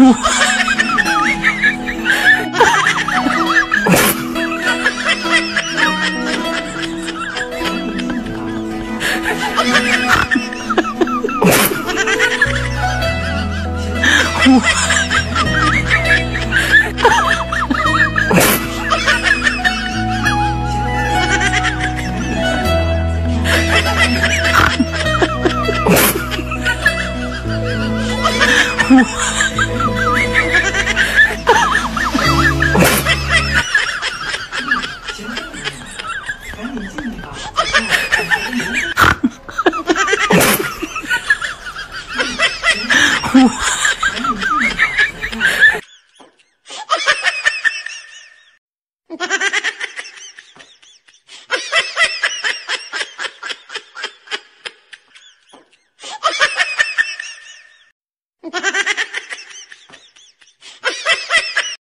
What? 行，赶。Ha ha ha!